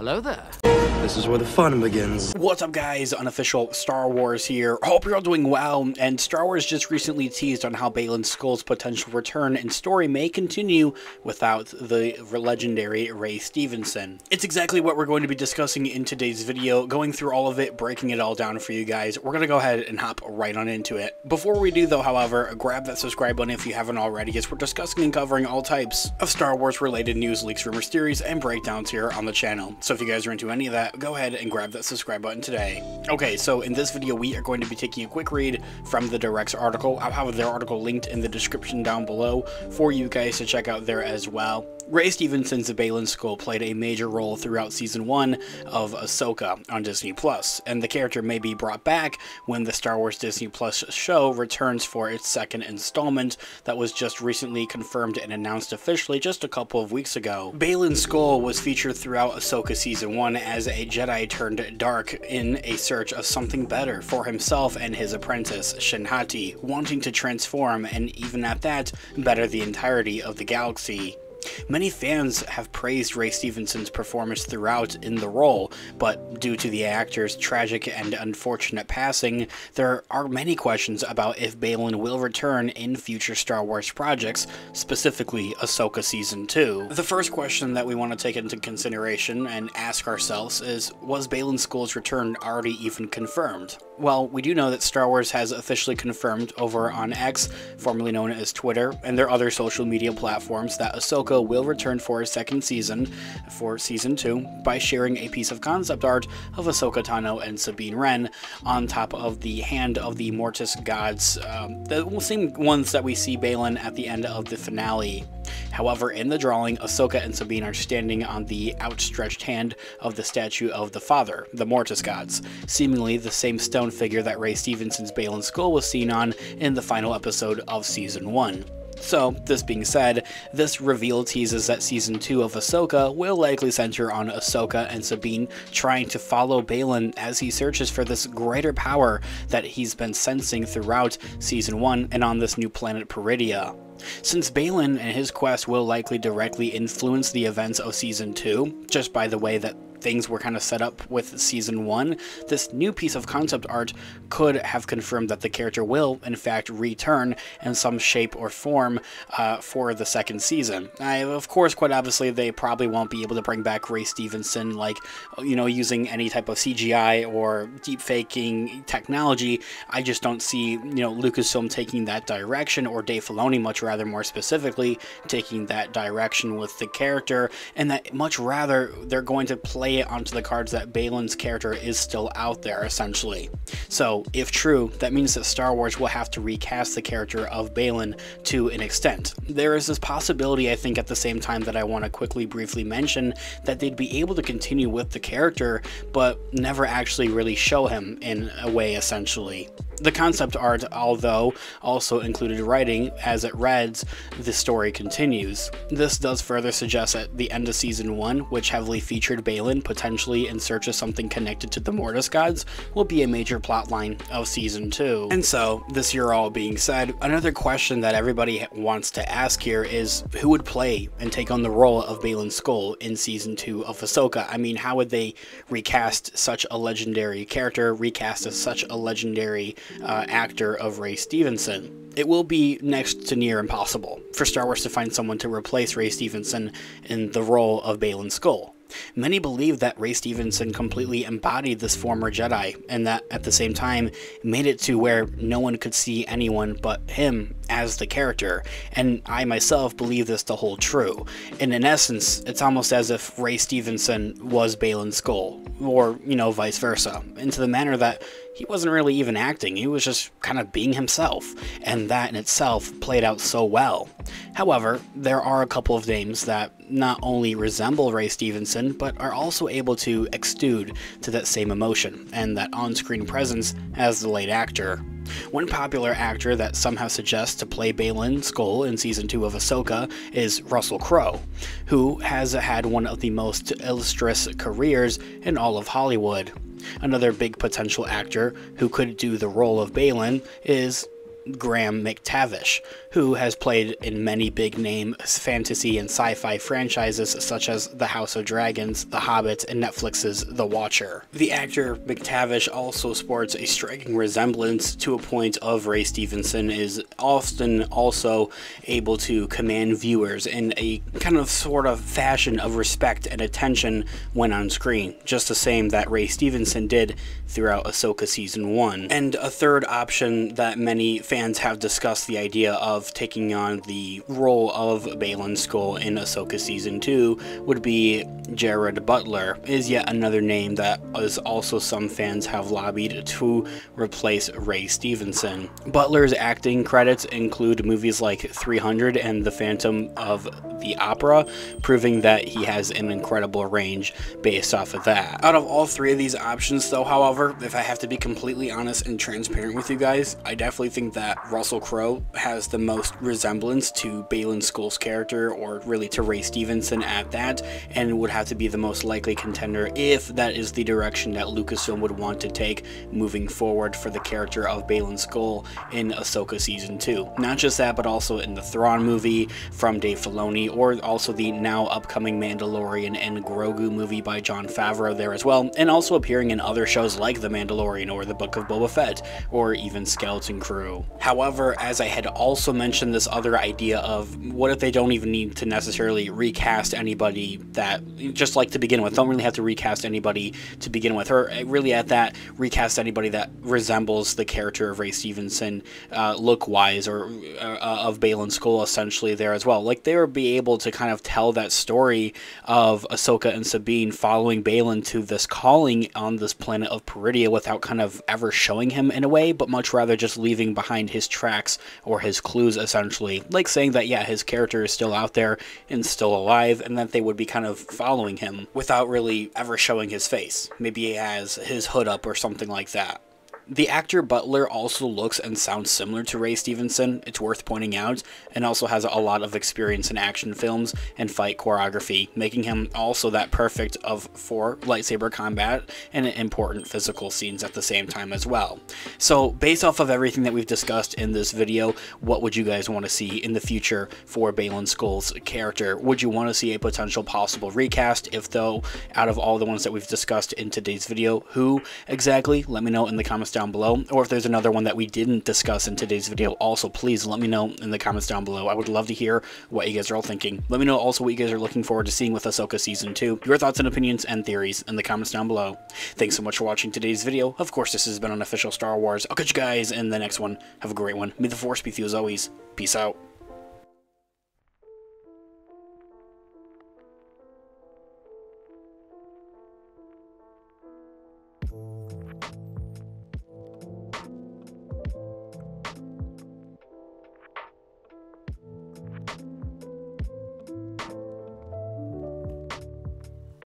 Hello there. This is where the fun begins. What's up guys, unofficial Star Wars here. Hope you're all doing well, and Star Wars just recently teased on how Baylan Skoll's potential return and story may continue without the legendary Ray Stevenson. It's exactly what we're going to be discussing in today's video, going through all of it, breaking it all down for you guys. We're going to go ahead and hop right on into it. Before we do though, however, grab that subscribe button if you haven't already, as we're discussing and covering all types of Star Wars related news, leaks, rumors, theories, and breakdowns here on the channel. So if you guys are into any of that, go ahead and grab that subscribe button today. Okay, so in this video, we are going to be taking a quick read from the Direct's article. I'll have their article linked in the description down below for you guys to check out there as well. Ray Stevenson's Baylan Skoll played a major role throughout season one of Ahsoka on Disney Plus, and the character may be brought back when the Star Wars Disney Plus show returns for its second installment that was just recently confirmed and announced officially just a couple of weeks ago. Baylan Skoll was featured throughout Ahsoka season one as a Jedi turned dark in a search of something better for himself and his apprentice, Shin Hati, wanting to transform and even at that, better the entirety of the galaxy. Many fans have praised Ray Stevenson's performance throughout in the role, but due to the actor's tragic and unfortunate passing, there are many questions about if Baylan will return in future Star Wars projects, specifically Ahsoka Season 2. The first question that we want to take into consideration and ask ourselves is, was Baylan Skoll's return already even confirmed? Well, we do know that Star Wars has officially confirmed over on X, formerly known as Twitter, and their other social media platforms that Ahsoka will return for a second season, for season 2, by sharing a piece of concept art of Ahsoka Tano and Sabine Wren on top of the Hand of the Mortis Gods, um, the same ones that we see Baylan at the end of the finale. However, in the drawing, Ahsoka and Sabine are standing on the outstretched hand of the statue of the Father, the Mortis Gods, seemingly the same stone figure that Ray Stevenson's Baylan Skoll was seen on in the final episode of Season 1. So, this being said, this reveal teases that season 2 of Ahsoka will likely center on Ahsoka and Sabine trying to follow Baylan as he searches for this greater power that he's been sensing throughout season 1 and on this new planet Peridea. Since Baylan and his quest will likely directly influence the events of Season 2, just by the way that things were kind of set up with season one, this new piece of concept art could have confirmed that the character will, in fact, return in some shape or form uh, for the second season. I, of course, quite obviously, they probably won't be able to bring back Ray Stevenson, like, you know, using any type of CGI or deep faking technology. I just don't see, you know, Lucasfilm taking that direction, or Dave Filoni, much rather, more specifically, taking that direction with the character, and that much rather they're going to play it onto the cards that Baylan's character is still out there, essentially. So, if true, that means that Star Wars will have to recast the character of Baylan to an extent. There is this possibility, I think, at the same time that I want to quickly briefly mention that they'd be able to continue with the character, but never actually really show him in a way, essentially. The concept art, although, also included writing, as it reads, the story continues. This does further suggest that the end of season 1, which heavily featured Potentially in search of something connected to the Mortis gods, will be a major plotline of season 2. And so, this year all being said, another question that everybody wants to ask here is who would play and take on the role of Baylan Skoll in season 2 of Ahsoka? I mean, how would they recast such a legendary character, recast as such a legendary uh, actor of Ray Stevenson. It will be next to near impossible for Star Wars to find someone to replace Ray Stevenson in the role of Baylan Skoll. Many believe that Ray Stevenson completely embodied this former Jedi, and that at the same time made it to where no one could see anyone but him as the character, and I myself believe this to hold true. And in essence, it's almost as if Ray Stevenson was Baylan Skoll, or, you know, vice versa, into the manner that he wasn't really even acting, he was just kind of being himself, and that in itself played out so well. However, there are a couple of names that not only resemble Ray Stevenson, but are also able to exude to that same emotion and that on screen presence as the late actor. One popular actor that somehow suggests to play Baylan Skoll in season 2 of Ahsoka is Russell Crowe, who has had one of the most illustrious careers in all of Hollywood. Another big potential actor who could do the role of Baylan is Graham McTavish, who has played in many big name fantasy and sci fi franchises such as The House of Dragons, The Hobbit, and Netflix's The Watcher. The actor McTavish also sports a striking resemblance to a point of Ray Stevenson, is often also able to command viewers in a kind of sort of fashion of respect and attention when on screen, just the same that Ray Stevenson did throughout Ahsoka Season 1. And a third option that many fans have discussed the idea of taking on the role of Baylan Skoll in Ahsoka Season 2 would be Gerard Butler, is yet another name that is also some fans have lobbied to replace Ray Stevenson. Butler's acting credits include movies like 300 and The Phantom of the Opera, proving that he has an incredible range based off of that. Out of all three of these options, though, however, if I have to be completely honest and transparent with you guys, I definitely think that Russell Crowe has the most resemblance to Baylan Skoll's character, or really to Ray Stevenson at that, and would have to be the most likely contender if that is the direction that Lucasfilm would want to take moving forward for the character of Baylan Skoll in Ahsoka Season 2. Not just that, but also in the Thrawn movie from Dave Filoni, or also the now upcoming Mandalorian and Grogu movie by Jon Favreau there as well, and also appearing in other shows like The Mandalorian or The Book of Boba Fett, or even Skeleton Crew. However, as I had also mentioned this other idea of what if they don't even need to necessarily recast anybody that, just like to begin with, don't really have to recast anybody to begin with, or really at that, recast anybody that resembles the character of Ray Stevenson uh, look-wise, or uh, of Baylan Skoll essentially there as well. Like, they would be able to kind of tell that story of Ahsoka and Sabine following Baylan to this calling on this planet of Peridea without kind of ever showing him in a way, but much rather just leaving behind his tracks or his clues essentially. Like saying that, yeah, his character is still out there and still alive, and that they would be kind of following him without really ever showing his face. Maybe he has his hood up or something like that. The actor Butler also looks and sounds similar to Ray Stevenson, it's worth pointing out, and also has a lot of experience in action films and fight choreography, making him also that perfect of for lightsaber combat and important physical scenes at the same time as well. So based off of everything that we've discussed in this video, what would you guys want to see in the future for Baylan Skoll's character? Would you want to see a potential possible recast? If though, out of all the ones that we've discussed in today's video, who exactly? Let me know in the comments down down below, or if there's another one that we didn't discuss in today's video, also please let me know in the comments down below. I would love to hear what you guys are all thinking. Let me know also what you guys are looking forward to seeing with Ahsoka Season 2, your thoughts and opinions and theories in the comments down below. Thanks so much for watching today's video. Of course, this has been Unofficial Star Wars. I'll catch you guys in the next one. Have a great one. May the Force be with you as always. Peace out.